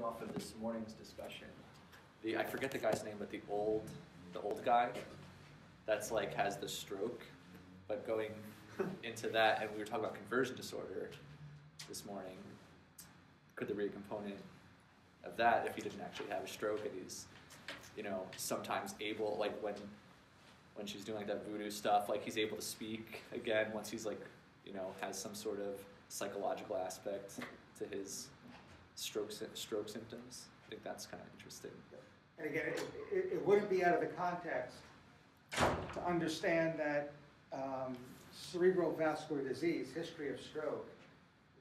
going off of this morning's discussion, the I forget the guy's name, but the old the old guy that's like has the stroke, but going into that, and we were talking about conversion disorder this morning. Could there be a component of that if he didn't actually have a stroke and he's, you know, sometimes able like when when she's doing like that voodoo stuff, like he's able to speak again once he's like, you know, has some sort of psychological aspect to his stroke stroke symptoms. I think that's kind of interesting. And again, it, it, it wouldn't be out of the context to understand that um, cerebral vascular disease, history of stroke,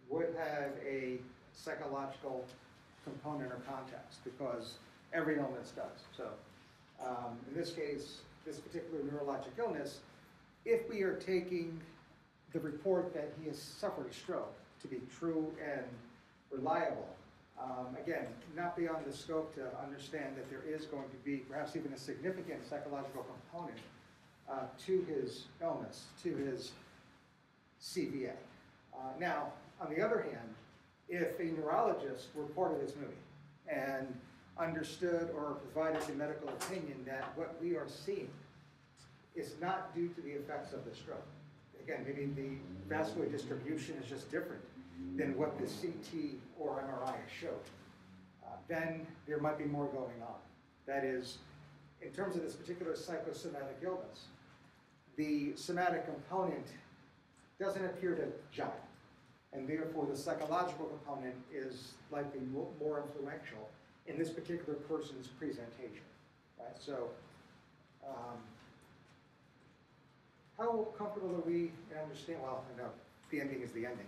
would have a psychological component or context because every illness does. So um, in this case, this particular neurologic illness, if we are taking the report that he has suffered a stroke to be true and reliable, um, again, not beyond the scope to understand that there is going to be perhaps even a significant psychological component uh, to his illness, to his CVA. Uh, now, on the other hand, if a neurologist were part of this movie and understood or provided the medical opinion that what we are seeing is not due to the effects of the stroke. Again, maybe the vascular distribution is just different than what the CT or MRI showed. Uh, then there might be more going on. That is, in terms of this particular psychosomatic illness, the somatic component doesn't appear to jive. And therefore, the psychological component is likely more influential in this particular person's presentation. Right? So, um, how comfortable are we in understanding? Well, I know the ending is the ending.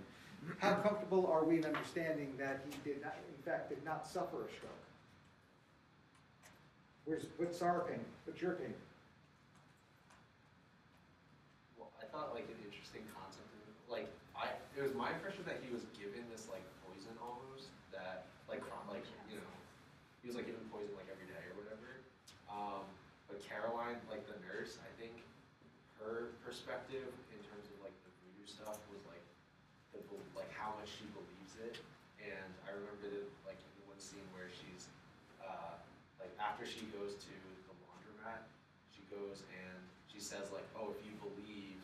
How comfortable are we in understanding that he did not, in fact, did not suffer a stroke? Where's, what's our opinion? What's your opinion? Well, I thought like an interesting concept. Like I, it was my impression that he was given this like poison almost that like like you know he was like given poison like every day or whatever. Um, but Caroline, like the nurse, I think her perspective in terms of like the voodoo stuff was like the like how much she believes it. And I remember the, like one scene where she's uh, like after she goes to the laundromat, she goes and she says like, oh, if you believe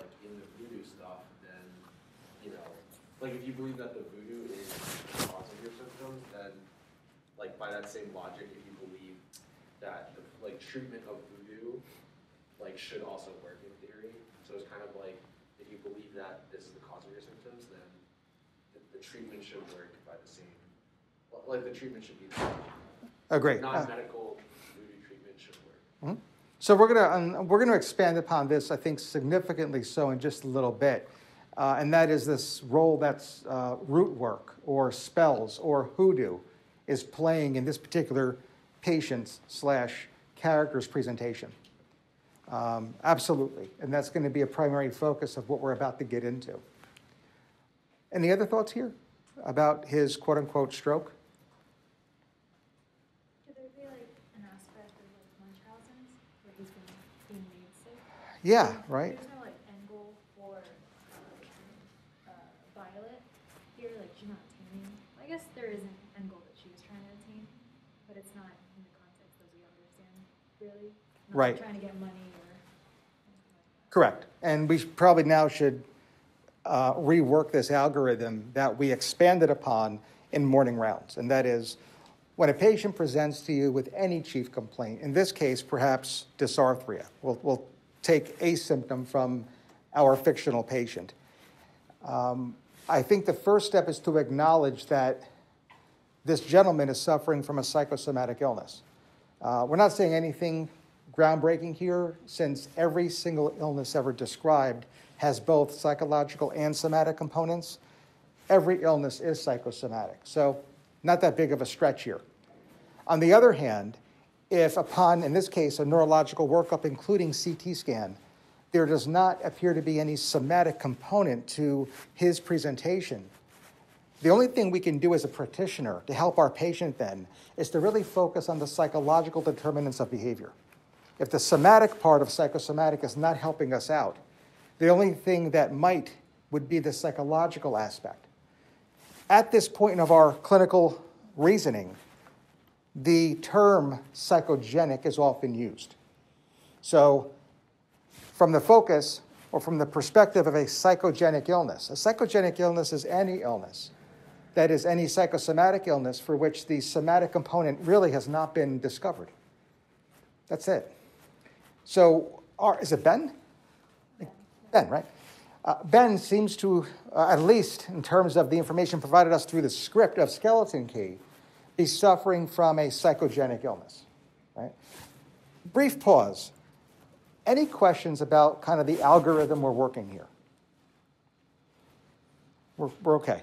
like in the voodoo stuff, then you know, like if you believe that the voodoo is the cause of your symptoms, then like by that same logic, if you believe that the like treatment of voodoo like should also work in theory. So it's kind of like if you believe that this is the cause of your symptoms, then the, the treatment should work by the same. Like the treatment should be. Oh, great. Non-medical voodoo treatment should work. Mm-hmm. So we're going to um, we're going to expand upon this, I think, significantly so in just a little bit, uh, and that is this role that's uh, root work or spells or hoodoo is playing in this particular patient slash character's presentation. Um, absolutely, and that's going to be a primary focus of what we're about to get into. Any other thoughts here about his quote unquote stroke? Yeah, right. There's no like end goal for uh, uh, Violet here, like she's not attaining. I guess there is an end goal that she was trying to attain, but it's not in the context as we understand, really. Not right. Trying to get money or. Correct, and we probably now should uh, rework this algorithm that we expanded upon in morning rounds, and that is. When a patient presents to you with any chief complaint, in this case, perhaps dysarthria, we'll, we'll take a symptom from our fictional patient. Um, I think the first step is to acknowledge that this gentleman is suffering from a psychosomatic illness. Uh, we're not saying anything groundbreaking here, since every single illness ever described has both psychological and somatic components. Every illness is psychosomatic, so not that big of a stretch here. On the other hand, if upon, in this case, a neurological workup, including CT scan, there does not appear to be any somatic component to his presentation. The only thing we can do as a practitioner to help our patient then is to really focus on the psychological determinants of behavior. If the somatic part of psychosomatic is not helping us out, the only thing that might would be the psychological aspect. At this point of our clinical reasoning, the term psychogenic is often used. So, from the focus or from the perspective of a psychogenic illness, a psychogenic illness is any illness that is any psychosomatic illness for which the somatic component really has not been discovered. That's it. So, is it Ben? Ben, right? Uh, ben seems to, uh, at least in terms of the information provided us through the script of Skeleton Key, be suffering from a psychogenic illness. Right? Brief pause. Any questions about kind of the algorithm we're working here? We're, we're okay.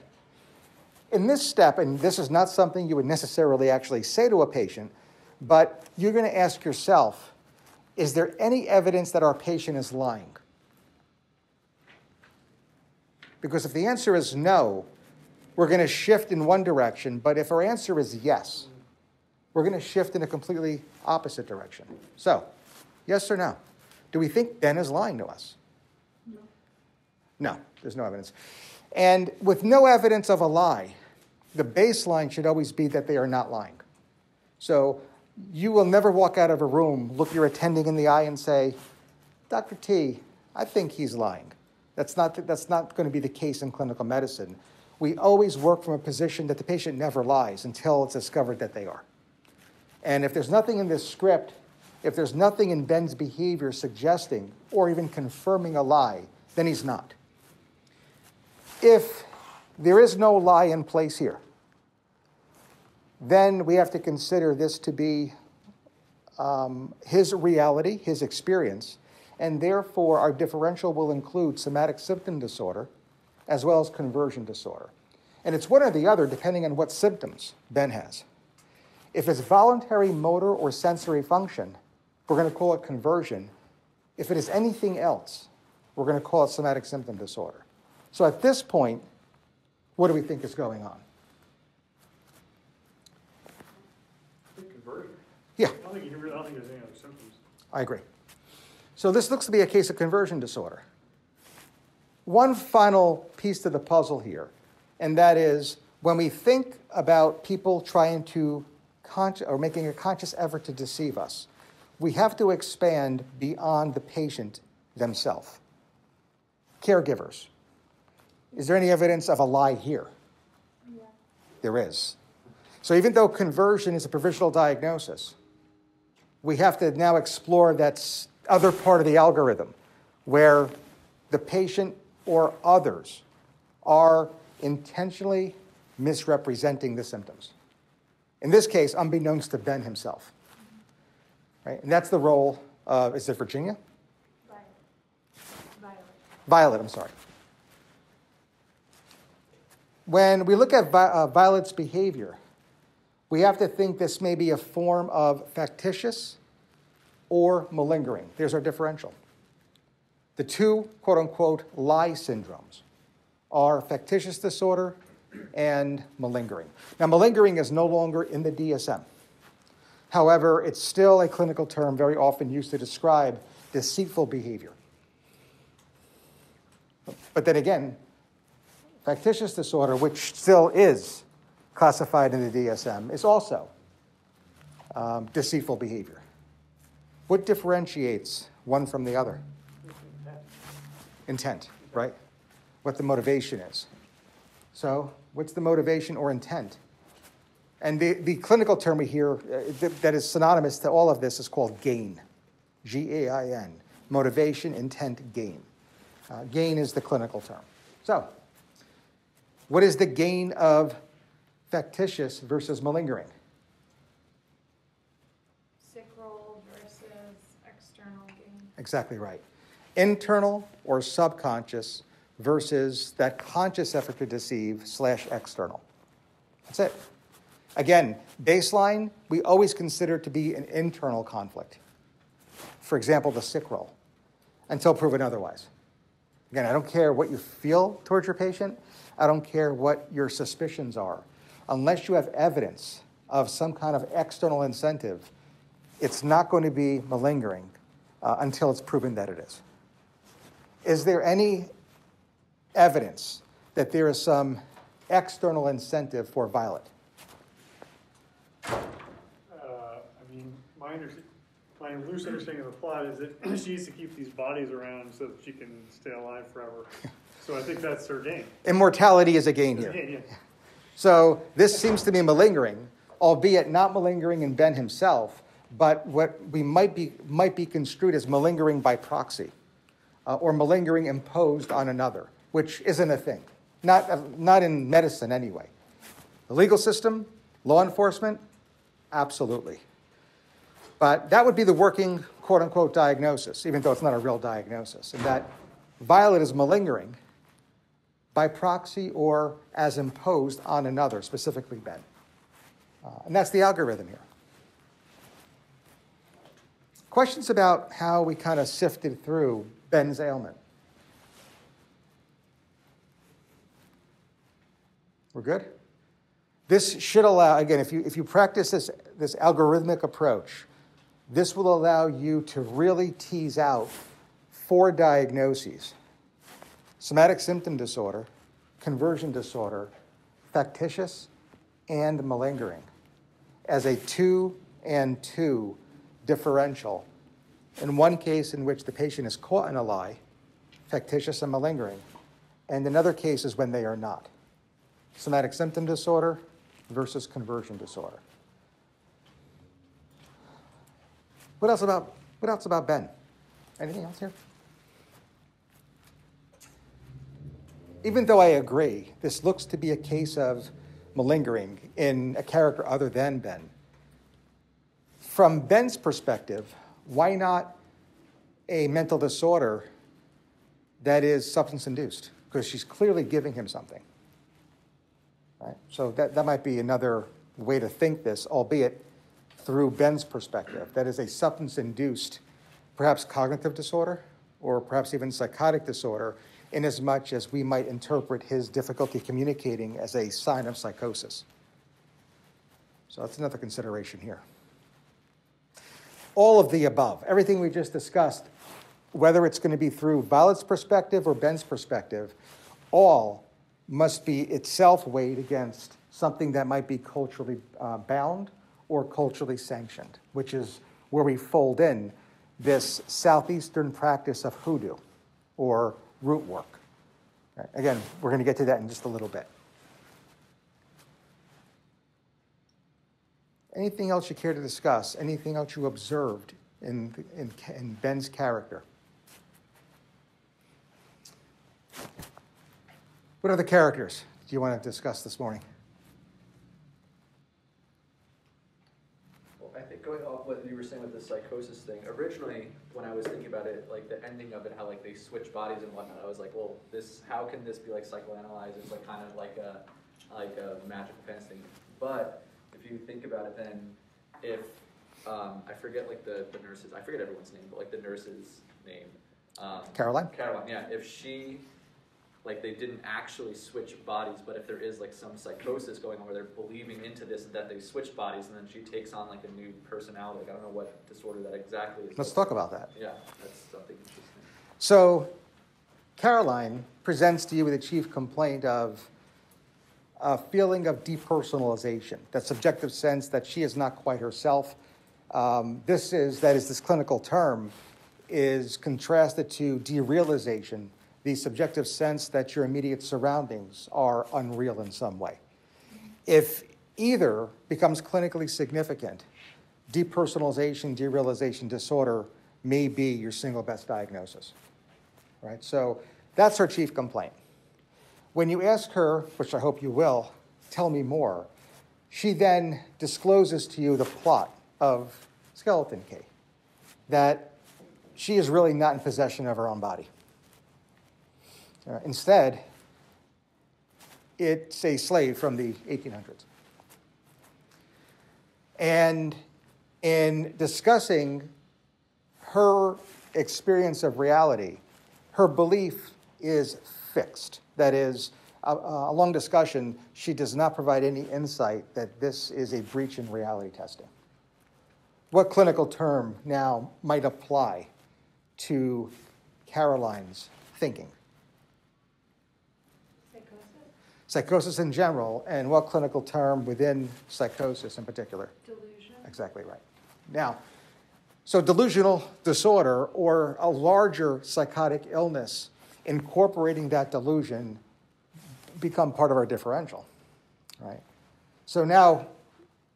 In this step, and this is not something you would necessarily actually say to a patient, but you're going to ask yourself is there any evidence that our patient is lying? Because if the answer is no, we're going to shift in one direction, but if our answer is yes, we're going to shift in a completely opposite direction. So, yes or no? Do we think Ben is lying to us? No. No, there's no evidence. And with no evidence of a lie, the baseline should always be that they are not lying. So, you will never walk out of a room, look your attending in the eye, and say, Dr. T, I think he's lying. That's not, that's not going to be the case in clinical medicine. We always work from a position that the patient never lies until it's discovered that they are. And if there's nothing in this script, if there's nothing in Ben's behavior suggesting or even confirming a lie, then he's not. If there is no lie in place here, then we have to consider this to be um, his reality, his experience, and therefore our differential will include somatic symptom disorder as well as conversion disorder. And it's one or the other depending on what symptoms Ben has. If it's voluntary motor or sensory function, we're going to call it conversion. If it is anything else, we're going to call it somatic symptom disorder. So at this point, what do we think is going on? Conversion. Yeah, I don't think you really, I don't think there's any other symptoms. I agree. So this looks to be a case of conversion disorder. One final piece to the puzzle here, and that is when we think about people trying to con- or making a conscious effort to deceive us, we have to expand beyond the patient themselves. Caregivers. Is there any evidence of a lie here? Yeah. There is. So even though conversion is a provisional diagnosis, we have to now explore that other part of the algorithm where the patient or others are intentionally misrepresenting the symptoms. In this case, unbeknownst to Ben himself. Right? And that's the role of, is it Virginia? Violet. Violet. Violet, I'm sorry. When we look at Vi- uh, Violet's behavior, we have to think this may be a form of factitious or malingering. There's our differential. The two quote unquote lie syndromes are factitious disorder and malingering. Now, malingering is no longer in the DSM. However, it's still a clinical term very often used to describe deceitful behavior. But then again, factitious disorder, which still is classified in the DSM, is also um, deceitful behavior. What differentiates one from the other? Intent, right? What the motivation is. So, what's the motivation or intent? And the, the clinical term we hear uh, th- that is synonymous to all of this is called gain. G A I N. Motivation, intent, gain. Uh, gain is the clinical term. So, what is the gain of factitious versus malingering? Sick role versus external gain. Exactly right. Internal or subconscious versus that conscious effort to deceive slash external. That's it. Again, baseline, we always consider to be an internal conflict. For example, the sick role, until proven otherwise. Again, I don't care what you feel towards your patient, I don't care what your suspicions are unless you have evidence of some kind of external incentive, it's not going to be malingering uh, until it's proven that it is. Is there any evidence that there is some external incentive for Violet? Uh, I mean, my, loose understanding of the plot is that she needs to keep these bodies around so that she can stay alive forever. so I think that's her game. Immortality is a game here. Yeah. So this seems to be malingering, albeit not malingering in Ben himself, but what we might be, might be construed as malingering by proxy, uh, or malingering imposed on another, which isn't a thing. Not, uh, not in medicine anyway. The legal system, law enforcement, absolutely. But that would be the working quote unquote diagnosis, even though it's not a real diagnosis, and that Violet is malingering by proxy or as imposed on another, specifically Ben. Uh, and that's the algorithm here. Questions about how we kind of sifted through Ben's ailment? We're good? This should allow, again, if you, if you practice this, this algorithmic approach, this will allow you to really tease out four diagnoses somatic symptom disorder, conversion disorder, factitious, and malingering as a two and two differential. In one case in which the patient is caught in a lie, factitious and malingering, and in other cases when they are not. Somatic symptom disorder versus conversion disorder. What else about what else about Ben? Anything else here? Even though I agree, this looks to be a case of malingering in a character other than Ben. From Ben's perspective, why not a mental disorder that is substance induced? Because she's clearly giving him something. Right? So that, that might be another way to think this, albeit through Ben's perspective. That is a substance induced, perhaps cognitive disorder, or perhaps even psychotic disorder, inasmuch as we might interpret his difficulty communicating as a sign of psychosis. So that's another consideration here. All of the above, everything we just discussed, whether it's going to be through Violet's perspective or Ben's perspective, all must be itself weighed against something that might be culturally uh, bound or culturally sanctioned, which is where we fold in this southeastern practice of hoodoo or root work. Again, we're going to get to that in just a little bit. Anything else you care to discuss? Anything else you observed in, in, in Ben's character? What other characters do you want to discuss this morning? Well, I think going off what you were saying with the psychosis thing, originally, when I was thinking about it, like the ending of it, how like they switch bodies and whatnot, I was like, well, this, how can this be like psychoanalyzed? It's like kind of like a, like a magical fantasy thing. But if you think about it, then if, um, I forget like the, the nurses, I forget everyone's name, but like the nurse's name. Um, Caroline? Caroline, yeah. If she, like, they didn't actually switch bodies, but if there is like some psychosis going on where they're believing into this that they switch bodies, and then she takes on like a new personality. Like, I don't know what disorder that exactly is. Let's talk about that. Yeah, that's something interesting. So, Caroline presents to you with a chief complaint of a feeling of depersonalization, that subjective sense that she is not quite herself. Um, this is, that is, this clinical term is contrasted to derealization, the subjective sense that your immediate surroundings are unreal in some way. If either becomes clinically significant, depersonalization, derealization disorder may be your single best diagnosis. Right? So that's her chief complaint. When you ask her, which I hope you will, tell me more, she then discloses to you the plot of Skeleton Key, that she is really not in possession of her own body. Uh, instead, it's a slave from the 1800s. And in discussing her experience of reality, her belief is fixed. That is, uh, a long discussion, she does not provide any insight that this is a breach in reality testing. What clinical term now might apply to Caroline's thinking? Psychosis? Psychosis in general, and what clinical term within psychosis in particular? Delusion? Exactly right. Now, So, delusional disorder or a larger psychotic illness incorporating that delusion become part of our differential, right? So now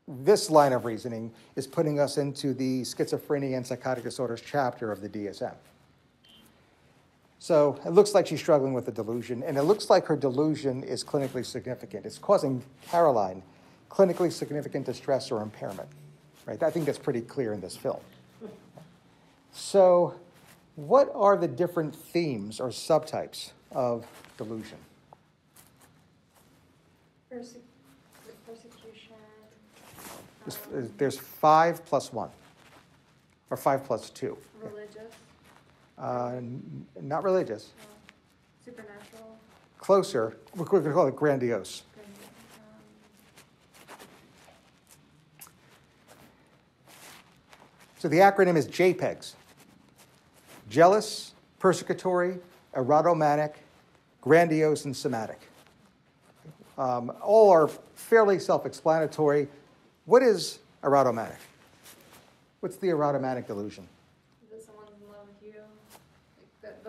this line of reasoning is putting us into the schizophrenia and psychotic disorders chapter of the DSM. So it looks like she's struggling with a delusion, and it looks like her delusion is clinically significant. It's causing Caroline clinically significant distress or impairment. Right? I think that's pretty clear in this film. So, what are the different themes or subtypes of delusion? Perse- persecution. There's- um, There's five plus one, or five plus two. religious, Uh, n- not religious. uh, supernatural, Closer, we're going to call it grandiose. So the acronym is JPEGs jealous, persecutory, erotomanic, grandiose, and somatic. Um, all are fairly self explanatory. What is erotomanic? What's the erotomanic delusion? that someone's in love with you.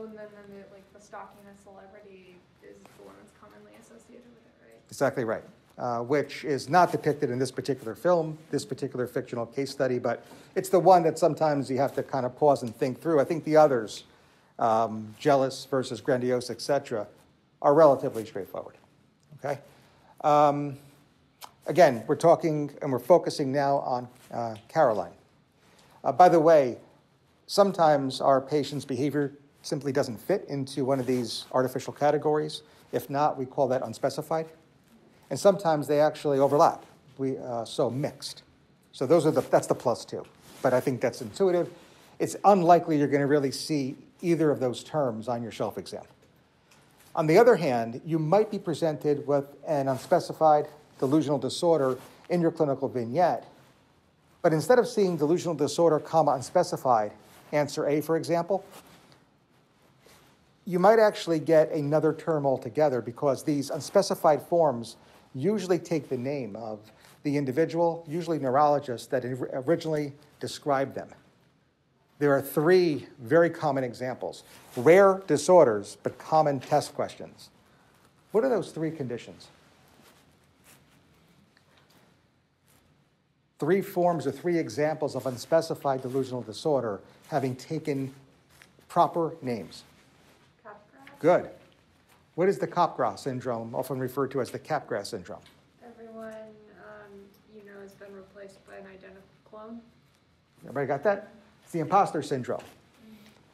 Like that, then, then, the, like the stalking a celebrity is the one that's commonly associated with it, right? Exactly right. Uh, which is not depicted in this particular film, this particular fictional case study, but it's the one that sometimes you have to kind of pause and think through. I think the others, um, jealous versus grandiose, etc., are relatively straightforward. Okay. Um, again, we're talking and we're focusing now on uh, Caroline. Uh, by the way, sometimes our patient's behavior simply doesn't fit into one of these artificial categories. If not, we call that unspecified. And sometimes they actually overlap, we, uh, so mixed. So those are the, that's the plus two. But I think that's intuitive. It's unlikely you're going to really see either of those terms on your shelf exam. On the other hand, you might be presented with an unspecified delusional disorder in your clinical vignette, but instead of seeing delusional disorder, comma, unspecified, answer A, for example, you might actually get another term altogether because these unspecified forms usually take the name of the individual, usually neurologists, that originally described them. There are three very common examples rare disorders, but common test questions. What are those three conditions? Three forms or three examples of unspecified delusional disorder having taken proper names. Good. What is the Capgras syndrome, often referred to as the Capgras syndrome? Everyone um, you know has been replaced by an identical clone. Everybody got that? It's the imposter syndrome.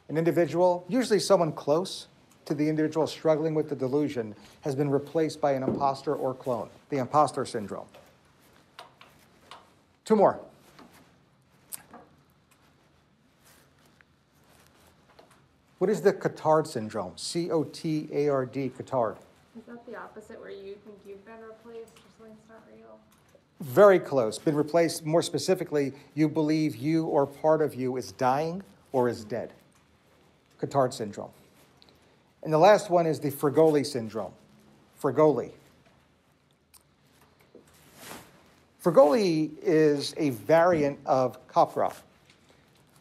An individual, usually someone close to the individual struggling with the delusion, has been replaced by an imposter or clone, the imposter syndrome. Two more. What is the Cotard syndrome? C O T A R D, Cotard. Is that the opposite where you think you've been replaced or something's not real? Very close. Been replaced, more specifically, you believe you or part of you is dying or is dead. Cotard syndrome. And the last one is the Fregoli syndrome. Fregoli. Fregoli is a variant of Capgras,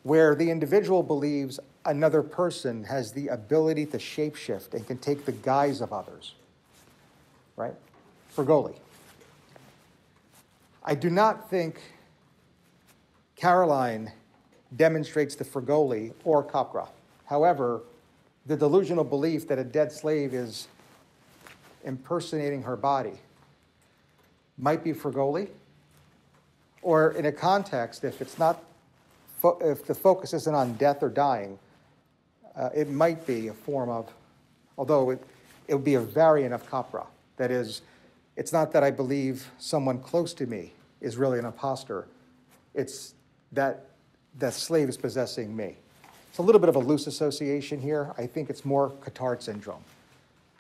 where the individual believes another person has the ability to shapeshift and can take the guise of others. Right? Fregoli. I do not think Caroline demonstrates the Fregoli or Capgras. However, the delusional belief that a dead slave is impersonating her body might be Fregoli, or in a context, if it's not, if the focus isn't on death or dying, uh, it might be a form of, although it, it would be a variant of Capgras. That is, it's not that I believe someone close to me is really an imposter. It's that that slave is possessing me. It's a little bit of a loose association here. I think it's more Cotard syndrome,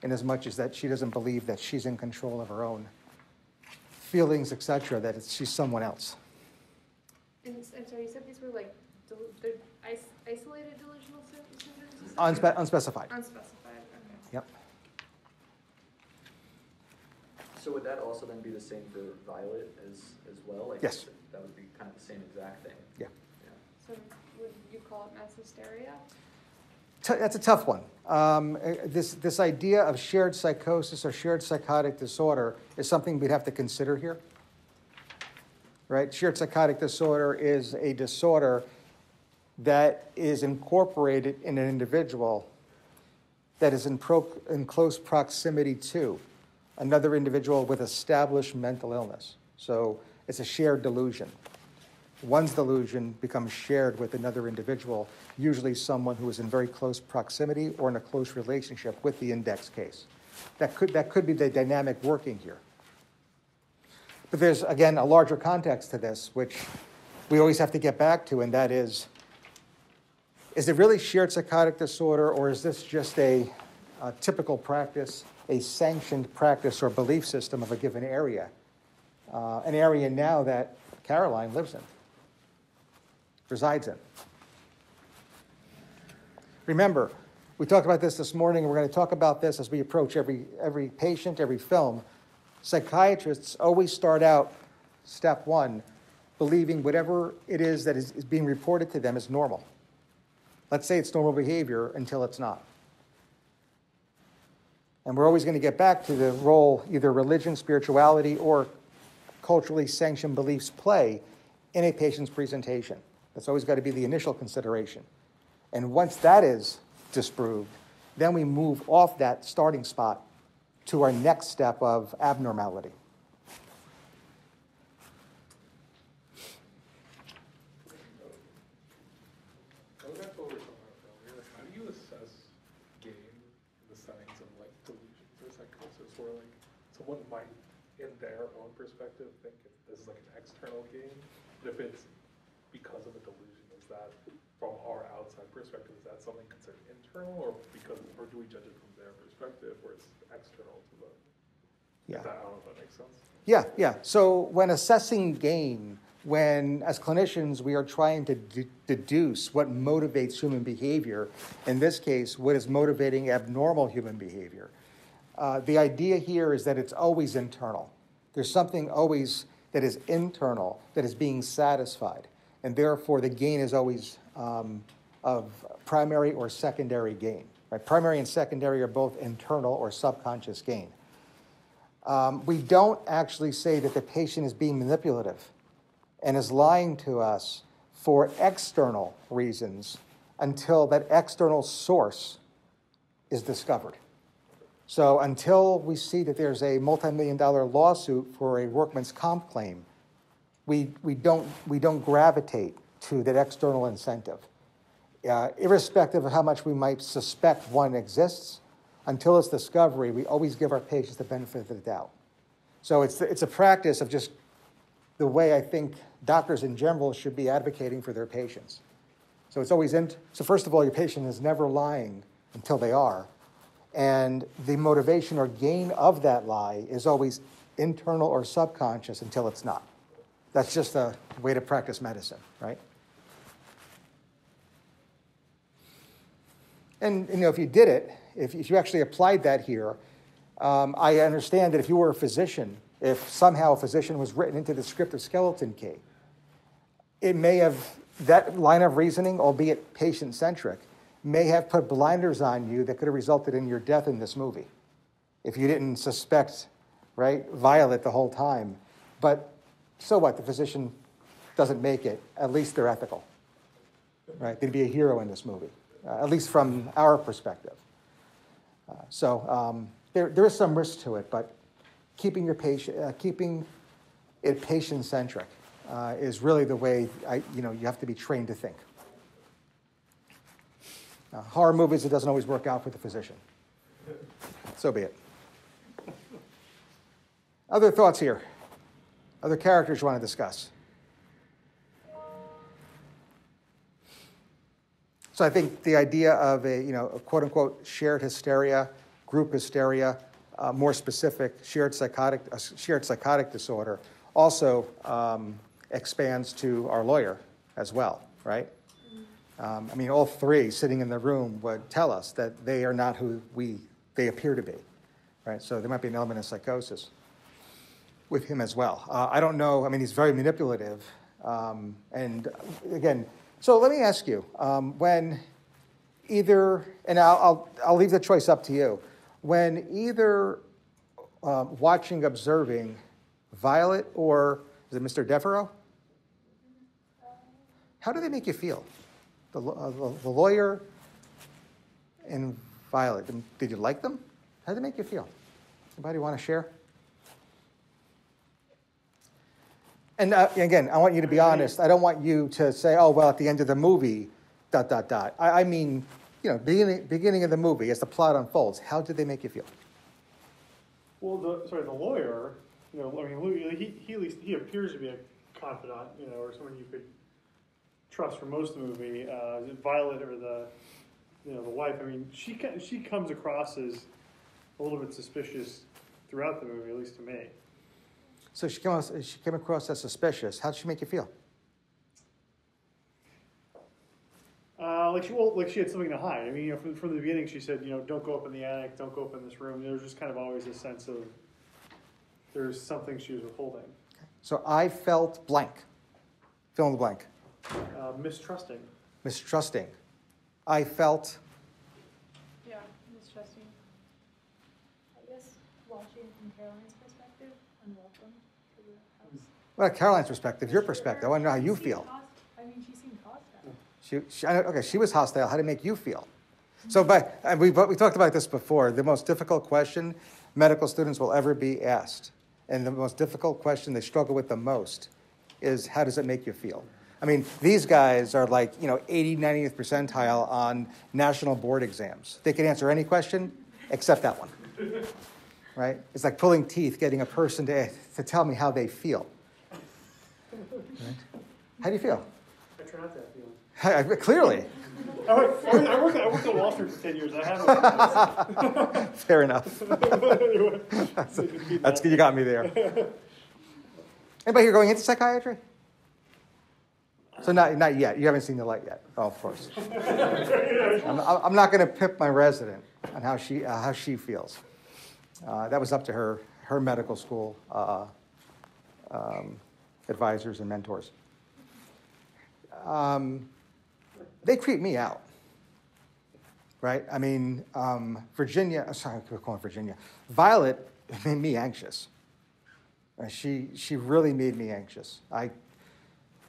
in as much as that she doesn't believe that she's in control of her own feelings, etc., that it's, she's someone else. And, s- and so you said these were like del- isolated delusional sy- syndromes? you said? Unspe- unspecified. Unspecified. Okay. Yep. So would that also then be the same for Violet as, as well? Like, Yes. That would be kind of the same exact thing? Yeah. Yeah. So would you call it mass hysteria? T- That's a tough one. Um, eh, This, this idea of shared psychosis or shared psychotic disorder is something we'd have to consider here. Right? Shared psychotic disorder is a disorder that is incorporated in an individual that is in, pro- in close proximity to another individual with established mental illness. So it's a shared delusion. One's delusion becomes shared with another individual, usually someone who is in very close proximity or in a close relationship with the index case. That could, that could be the dynamic working here. But there's, again, a larger context to this, which we always have to get back to, and that is is it really shared psychotic disorder, or is this just a, a typical practice, a sanctioned practice or belief system of a given area? Uh, an area now that Caroline lives in, resides in. Remember, we talked about this this morning, and we're going to talk about this as we approach every, every patient, every film. Psychiatrists always start out, step one, believing whatever it is that is, is being reported to them is normal. Let's say it's normal behavior until it's not. And we're always going to get back to the role either religion, spirituality, or culturally sanctioned beliefs play in a patient's presentation. That's always got to be the initial consideration. And once that is disproved, then we move off that starting spot to our next step of abnormality. Going back to what we were talking about earlier, how do you assess gain in the settings of like delusions or psychosis where like someone might, in their own perspective, think this is like an external gain, but if it's because of a delusion, is that from our outside perspective, is that something considered internal or because, or do we judge it from their perspective where it's external to them? Yeah. That, I don't know if that makes sense. Yeah, yeah. So when assessing gain, when as clinicians we are trying to d- deduce what motivates human behavior, in this case, what is motivating abnormal human behavior, uh, the idea here is that it's always internal. There's something always that is internal that is being satisfied, and therefore the gain is always um, of primary or secondary gain. Right? Primary and secondary are both internal or subconscious gain. Um, we don't actually say that the patient is being manipulative and is lying to us for external reasons until that external source is discovered. So until we see that there's a multi-million dollar lawsuit for a workman's comp claim, we, we, don't, we don't gravitate to that external incentive. Uh, irrespective of how much we might suspect one exists, until its discovery, we always give our patients the benefit of the doubt. So it's, it's a practice of just the way I think doctors in general should be advocating for their patients. So it's always in, so first of all, your patient is never lying until they are. And the motivation or gain of that lie is always internal or subconscious until it's not. That's just a way to practice medicine, right? And you know, if you did it, if, if you actually applied that here, um, I understand that if you were a physician, if somehow a physician was written into the script of Skeleton Key, it may have, that line of reasoning, albeit patient centric, may have put blinders on you that could have resulted in your death in this movie. If you didn't suspect, right, Violet the whole time. But so what? The physician doesn't make it. At least they're ethical, right? They'd be a hero in this movie, uh, at least from our perspective. Uh, so um, there, there is some risk to it, but keeping your patient, uh, keeping it patient centric uh, is really the way I, you know, you have to be trained to think. Uh, horror movies, it doesn't always work out for the physician. So be it. Other thoughts here? Other characters you want to discuss? So I think the idea of a, you know, a quote unquote shared hysteria, group hysteria, uh, more specific, shared psychotic, uh, shared psychotic disorder also um, expands to our lawyer as well, right? Um, I mean, all three sitting in the room would tell us that they are not who we they appear to be, right? So there might be an element of psychosis with him as well. Uh, I don't know. I mean, he's very manipulative, um, and again, So let me ask you, um, when either, and I'll, I'll, I'll leave the choice up to you, when either um, watching, observing Violet or is it Mr. Devereaux? How do they make you feel? The, uh, the- the lawyer and Violet, did you like them? How did they make you feel? Anybody want to share? And uh, again, I want you to be honest. I don't want you to say, "Oh, well, at the end of the movie, dot dot dot." I, I mean, you know, beginning beginning of the movie as the plot unfolds. How did they make you feel? Well, the, sorry, the lawyer, you know, I mean, he, he least, he appears to be a confidant, you know, or someone you could trust for most of the movie. Uh, Violet or the, you know, the wife, I mean, she, she comes across as a little bit suspicious throughout the movie, at least to me. So she came, out- she came across as suspicious. How did she make you feel? Uh, like she, well, like she had something to hide. I mean, you know, from, from the beginning, she said, you know, don't go up in the attic, don't go up in this room. There was just kind of always a sense of there's something she was withholding, So I felt blank. Fill in the blank. Uh, mistrusting. Mistrusting. I felt Yeah, mistrusting. I guess watching from Caroline's perspective, unwelcome to the house. well, Caroline's perspective, your perspective. I want to know how you She feel. host- I mean, she seemed hostile. She, she, okay, she was hostile. How did it make you feel? So, but and we we talked about this before. The most difficult question medical students will ever be asked, and the most difficult question they struggle with the most, is how does it make you feel? I mean, these guys are like you know 80, 90th percentile on national board exams. They can answer any question except that one, right? It's like pulling teeth, getting a person to to tell me how they feel. Right? How do you feel? I try not to have feelings. Clearly. I worked, I worked, I worked, I at Wall Street for 10 years. I have Fair enough. Anyway. That's good. You got me there. Anybody here going into psychiatry? So not, not yet. You haven't seen the light yet. Oh, of course. I'm, I'm not going to pip my resident on how she, uh, how she feels. Uh, that was up to her, her medical school uh, um, advisors and mentors. Um, they creep me out, right? I mean, um, Virginia, uh, sorry, I keep calling Virginia. Violet made me anxious. She, she really made me anxious. I,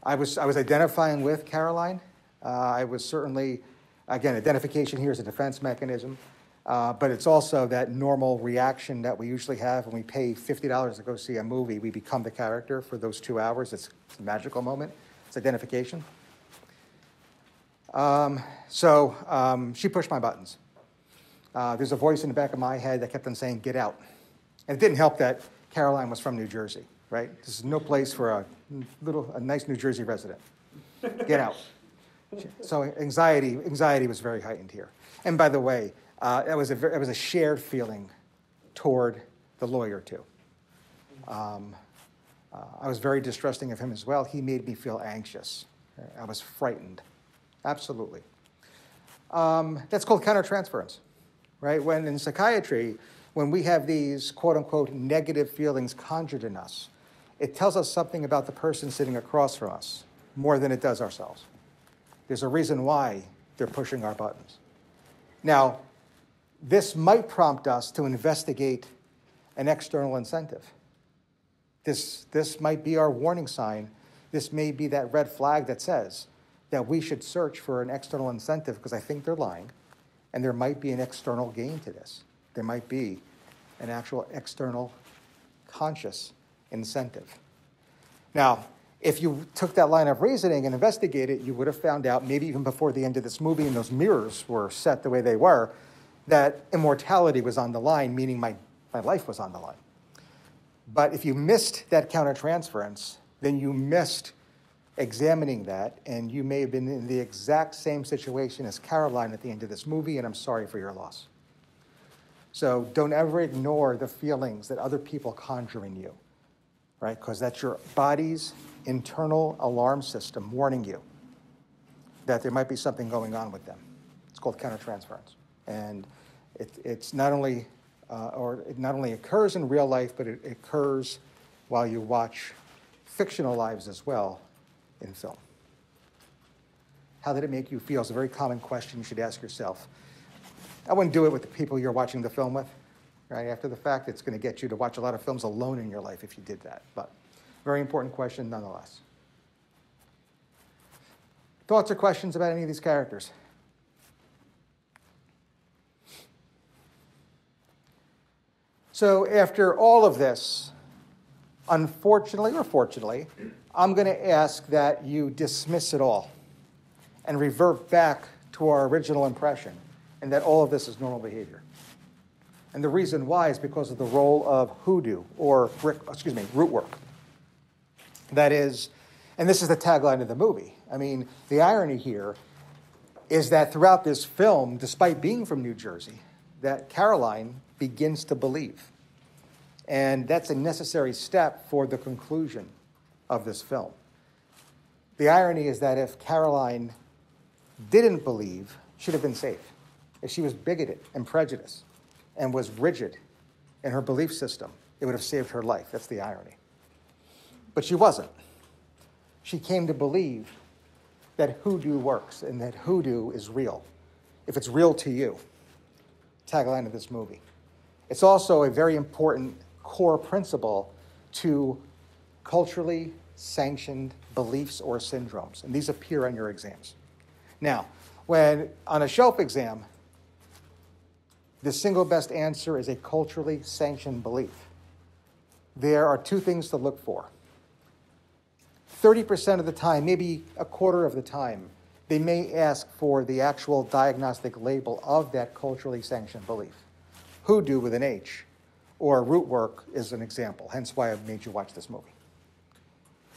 I, was, I was identifying with Caroline. Uh, I was certainly, again, identification here is a defense mechanism, uh, but it's also that normal reaction that we usually have when we pay $50 to go see a movie. We become the character for those two hours. It's, it's a magical moment, it's identification. Um, so um, she pushed my buttons. Uh, there's a voice in the back of my head that kept on saying, get out. And it didn't help that Caroline was from New Jersey, right? This is no place for a little, a nice New Jersey resident. Get out. So anxiety, anxiety was very heightened here. And by the way, uh, that was a, that was a shared feeling toward the lawyer too. Um, uh, I was very distrusting of him as well. He made me feel anxious. I was frightened. Absolutely. Um, that's called countertransference, right? When in psychiatry, when we have these quote unquote negative feelings conjured in us, it tells us something about the person sitting across from us more than it does ourselves. There's a reason why they're pushing our buttons. Now, this might prompt us to investigate an external incentive. This, this might be our warning sign. This may be that red flag that says that we should search for an external incentive because I think they're lying, and there might be an external gain to this. There might be an actual external conscious incentive. Now, if you took that line of reasoning and investigated, you would have found out, maybe even before the end of this movie and those mirrors were set the way they were, that immortality was on the line, meaning my, my life was on the line. But if you missed that countertransference, then you missed examining that, and you may have been in the exact same situation as Caroline at the end of this movie, and I'm sorry for your loss. So don't ever ignore the feelings that other people conjure in you, right? Because that's your body's internal alarm system warning you that there might be something going on with them. It's called countertransference. And it, it's not only, uh, or it not only occurs in real life, but it occurs while you watch fictional lives as well in film. How did it make you feel? It's a very common question you should ask yourself. I wouldn't do it with the people you're watching the film with, right? After the fact, it's going to get you to watch a lot of films alone in your life if you did that. But very important question nonetheless. Thoughts or questions about any of these characters? So, after all of this, unfortunately or fortunately, I'm going to ask that you dismiss it all and revert back to our original impression and that all of this is normal behavior. And the reason why is because of the role of hoodoo or brick, excuse me, root work. That is, and this is the tagline of the movie. I mean, the irony here is that throughout this film, despite being from New Jersey, that Caroline begins to believe. And that's a necessary step for the conclusion of this film. The irony is that if Caroline didn't believe, she'd have been safe. If she was bigoted and prejudiced and was rigid in her belief system, it would have saved her life. That's the irony. But she wasn't. She came to believe that hoodoo works and that hoodoo is real. If it's real to you, tagline of this movie. It's also a very important core principle to culturally sanctioned beliefs or syndromes, and these appear on your exams. Now, when on a shelf exam, the single best answer is a culturally sanctioned belief. There are two things to look for. 30% of the time, maybe a quarter of the time, they may ask for the actual diagnostic label of that culturally sanctioned belief. Hoodoo with an H, or root work is an example, hence why I've made you watch this movie.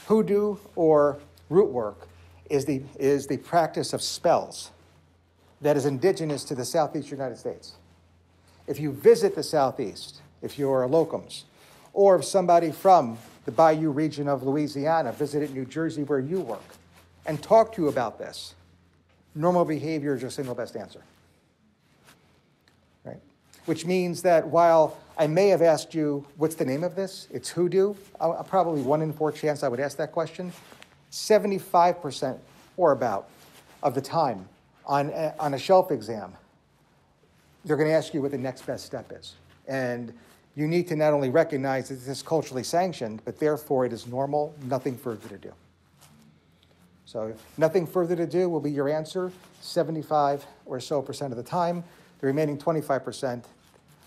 Hoodoo or root work is the, is the practice of spells that is indigenous to the southeast United States. If you visit the southeast, if you're a locums, or if somebody from the Bayou region of Louisiana visited New Jersey where you work and talked to you about this, normal behavior is your single best answer. Right? Which means that while I may have asked you, what's the name of this? It's hoodoo. Uh, probably one in four chance I would ask that question. 75% or about of the time on a, on a shelf exam, they're going to ask you what the next best step is. And you need to not only recognize that this is culturally sanctioned, but therefore it is normal, nothing further to do. So, nothing further to do will be your answer 75 or so percent of the time. The remaining 25 percent,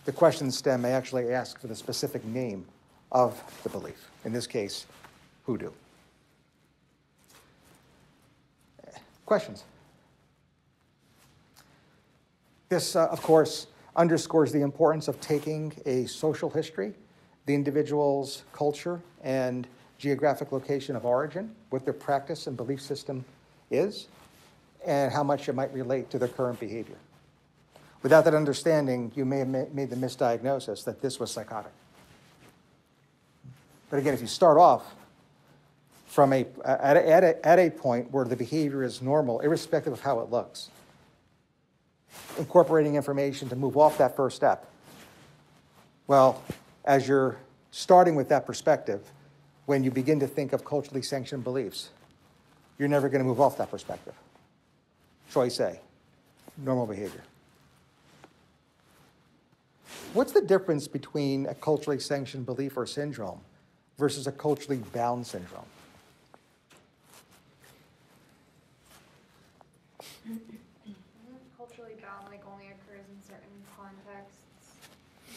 the question stem may actually ask for the specific name of the belief. In this case, hoodoo. Questions? This, uh, of course, underscores the importance of taking a social history, the individual's culture and geographic location of origin, what their practice and belief system is, and how much it might relate to their current behavior. Without that understanding, you may have made the misdiagnosis that this was psychotic. But again, if you start off from a, at a, at a, at a point where the behavior is normal, irrespective of how it looks, incorporating information to move off that first step. Well, as you're starting with that perspective, when you begin to think of culturally sanctioned beliefs, you're never going to move off that perspective. Choice A, normal behavior. What's the difference between a culturally sanctioned belief or syndrome versus a culturally bound syndrome? culturally bound like only occurs in certain contexts,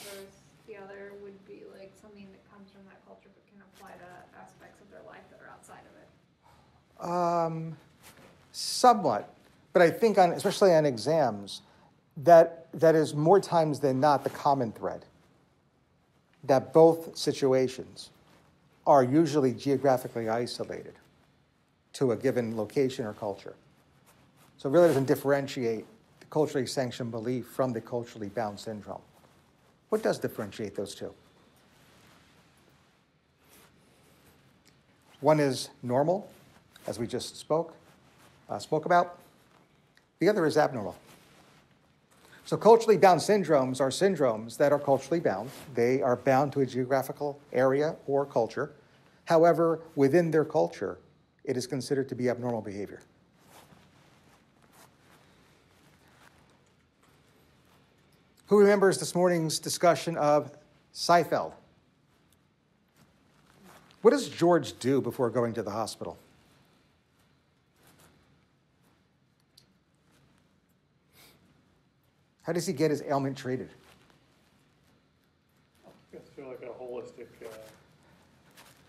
whereas the other would be like something that comes from that culture but can apply to aspects of their life that are outside of it. Um, somewhat, but I think on, especially on exams, that that is more times than not the common thread. That both situations are usually geographically isolated to a given location or culture. So it really doesn't differentiate the culturally sanctioned belief from the culturally bound syndrome. What does differentiate those two? One is normal, as we just spoke, uh, spoke about. The other is abnormal. So culturally bound syndromes are syndromes that are culturally bound. They are bound to a geographical area or culture. However, within their culture, it is considered to be abnormal behavior. Who remembers this morning's discussion of Seinfeld? What does George do before going to the hospital? How does he get his ailment treated? I guess you're like a holistic uh,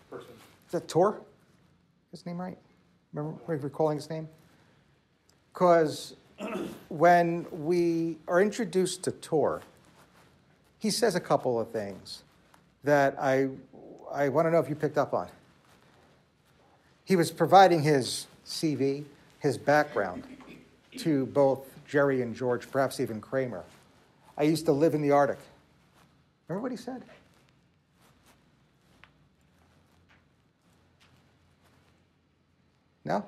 person. Is that Tor? His name right? Remember recalling his name? Because when we are introduced to Tor, he says a couple of things that I, I want to know if you picked up on. He was providing his CV, his background, to both Jerry and George, perhaps even Kramer. I used to live in the Arctic. Remember what he said? No?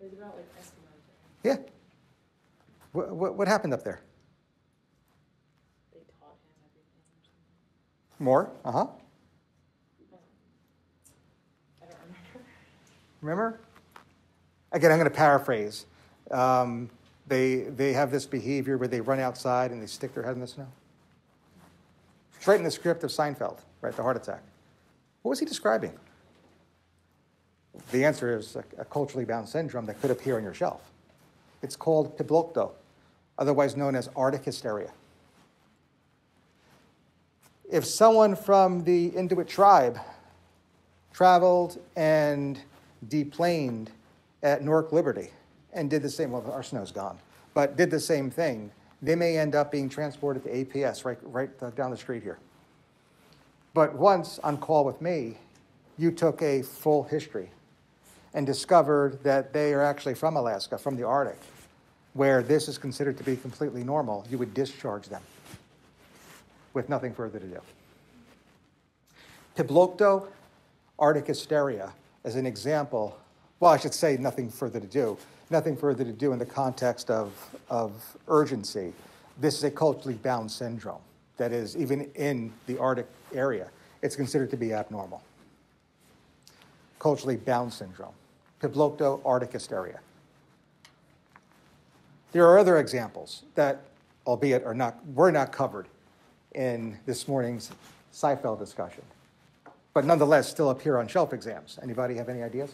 It was about like. Yeah. What, what, what happened up there? They taught him everything. More? Uh huh. I don't remember. Remember? Again, I'm going to paraphrase. Um, they, they have this behavior where they run outside and they stick their head in the snow. It's right in the script of Seinfeld, right? The heart attack. What was he describing? The answer is a, a culturally bound syndrome that could appear on your shelf. It's called piblokto, otherwise known as Arctic hysteria. If someone from the Inuit tribe traveled and deplaned at Newark Liberty and did the same, well, our snow's gone, but did the same thing, they may end up being transported to APS right, right uh, down the street here. But once on call with me, you took a full history and discovered that they are actually from Alaska, from the Arctic, where this is considered to be completely normal, you would discharge them with nothing further to do. Piblokto, Arctic hysteria, as an example, well, I should say nothing further to do, nothing further to do in the context of, of urgency. This is a culturally bound syndrome that is, even in the Arctic area, it's considered to be abnormal. Culturally bound syndrome. Piblokto, Arctic hysteria. There are other examples that, albeit are not, were not covered in this morning's Seinfeld discussion, but nonetheless still appear on shelf exams. Anybody have any ideas?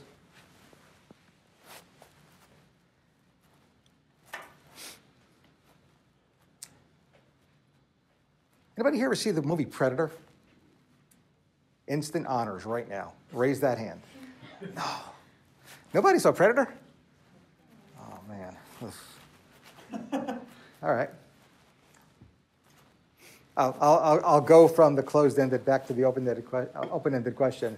Anybody here ever see the movie Predator? Instant honors right now. Raise that hand. No. Nobody saw Predator? Oh, man. All right. I'll, I'll, I'll go from the closed-ended back to the open-ended, uh, open-ended question.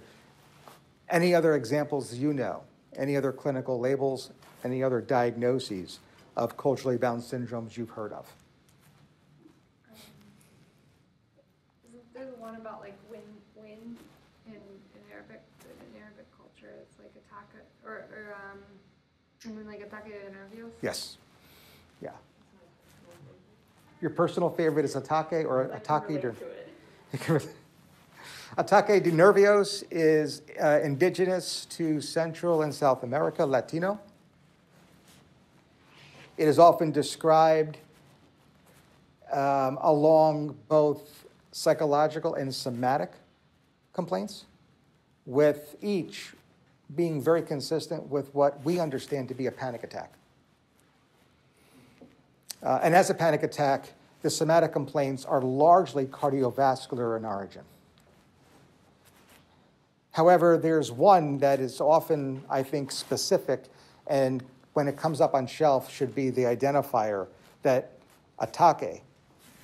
Any other examples you know? Any other clinical labels? Any other diagnoses of culturally bound syndromes you've heard of? Isn't there the one about like wind, wind in, in Arabic, in Arabic culture, it's like ataka, or, or, um, and then like ataka de nervios? Yes. Yeah. Your personal favorite is ataque or I ataque de. Ataque de nervios is uh, indigenous to Central and South America, Latino. It is often described um, along both psychological and somatic complaints, with each being very consistent with what we understand to be a panic attack. Uh, and as a panic attack, the somatic complaints are largely cardiovascular in origin. However, there's one that is often, I think, specific, and when it comes up on shelf, should be the identifier that ataque,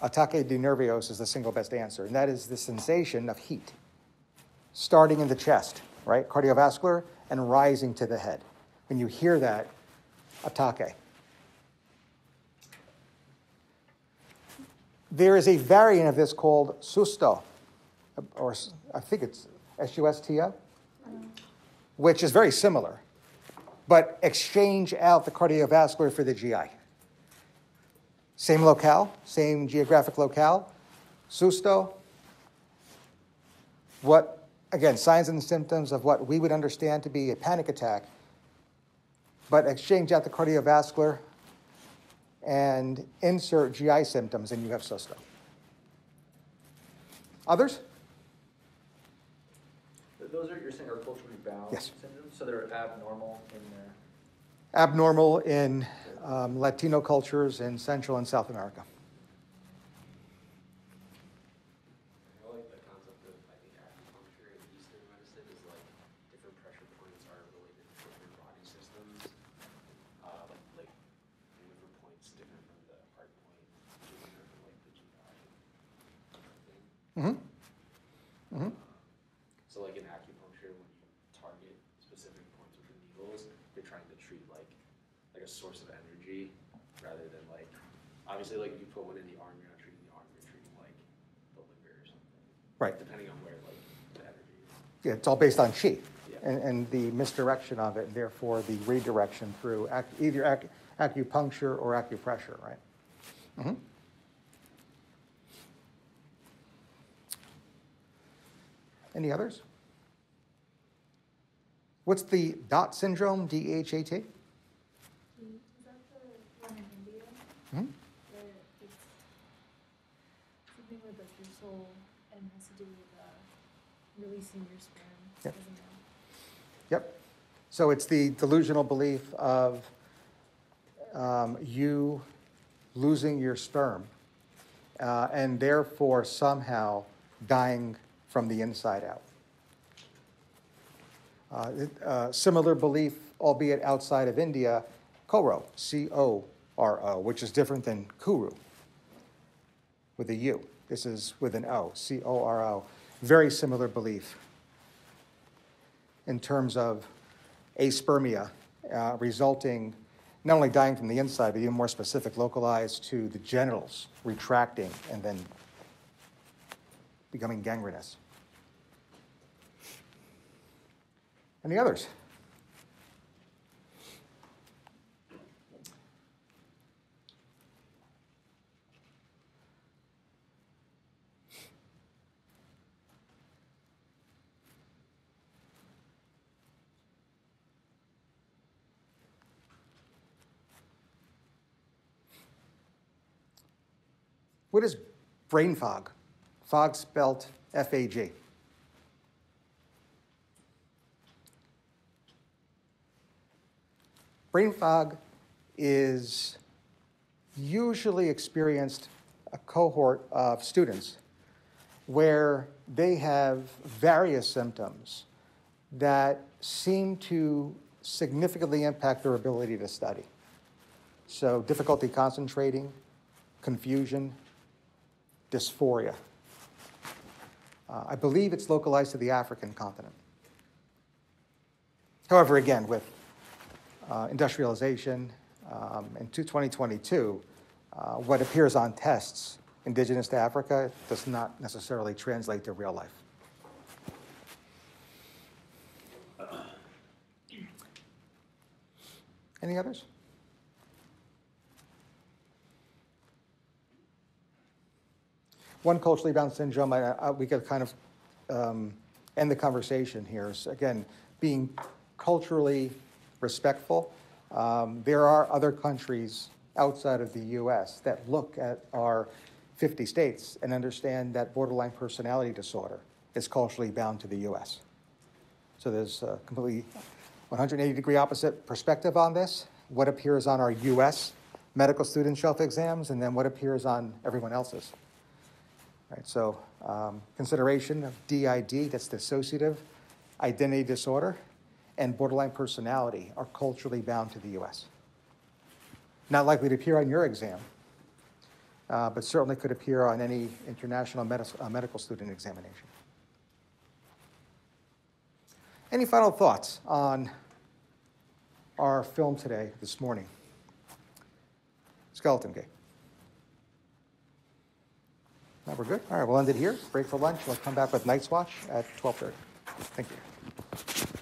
nervios is the single best answer, and that is the sensation of heat, starting in the chest, right, cardiovascular, and rising to the head. When you hear that, ataque. There is a variant of this called susto, or I think it's S-U-S-T-O, which is very similar, but exchange out the cardiovascular for the GI. Same locale, same geographic locale, susto. What, again, signs and symptoms of what we would understand to be a panic attack, but exchange out the cardiovascular and insert GI symptoms, and you have susto. Others? Those are, you're saying are culturally bound Yes. syndromes, so they're abnormal in their. Abnormal in um, Latino cultures in Central and South America. I like source of energy rather than like, obviously like if you put one in the arm, you're not treating the arm, you're treating like the liver or something. Right. Depending on where like the energy is. Yeah, it's all based on chi Yeah. and, and the misdirection of it, and therefore the redirection through ac- either ac- acupuncture or acupressure, right? Mm -hmm. Any others? What's the Dhat syndrome, D-H-A-T? Is that the one in India? Hmm? Where it's something with like your soul and has to do with uh, releasing your sperm Yep. as a male. Yep. So it's the delusional belief of um, you losing your sperm uh, and therefore somehow dying from the inside out. Uh, it- uh, similar belief, albeit outside of India, Koro, C O R O, which is different than Kuru with a U. This is with an O, C O R O. Very similar belief in terms of aspermia, uh, resulting not only dying from the inside, but even more specific, localized to the genitals, retracting and then becoming gangrenous. Any others? What is brain fag? Fag spelt F A G. Brain fag is usually experienced a cohort of students where they have various symptoms that seem to significantly impact their ability to study. So, difficulty concentrating, confusion, dysphoria. Uh, I believe it's localized to the African continent. However, again, with uh, industrialization um, in 2022, uh, what appears on tests indigenous to Africa does not necessarily translate to real life. Any others? One culturally bound syndrome, I, I, we could kind of um, end the conversation here. is, again, being culturally respectful. Um, there are other countries outside of the US that look at our 50 states and understand that borderline personality disorder is culturally bound to the US. So there's a completely 180 degree opposite perspective on this. What appears on our US medical student shelf exams, and then what appears on everyone else's. Right, so um, consideration of DID, that's dissociative identity disorder, and borderline personality are culturally bound to the US. Not likely to appear on your exam, uh, but certainly could appear on any international medis- uh, medical student examination. Any final thoughts on our film today, this morning? Skeleton Gate. No, we're good? All right, we'll end it here. Break for lunch. We'll come back with Night's Watch at 12:30. Thank you.